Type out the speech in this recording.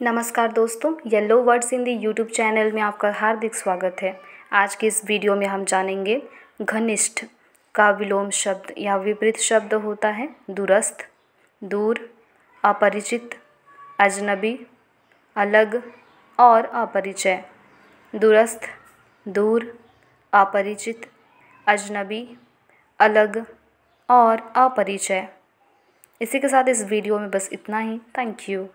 नमस्कार दोस्तों yellow words Hindi YouTube channel में आपका हार्दिक स्वागत है। आज की इस वीडियो में हम जानेंगे घनिष्ठ का विलोम शब्द या विपरीत शब्द होता है दूरस्थ, दूर, अपरिचित, अजनबी, अलग और अपरिचय। दूरस्थ, दूर, अपरिचित, अजनबी, अलग और अपरिचय। इसी के साथ इस वीडियो में बस इतना ही। Thank you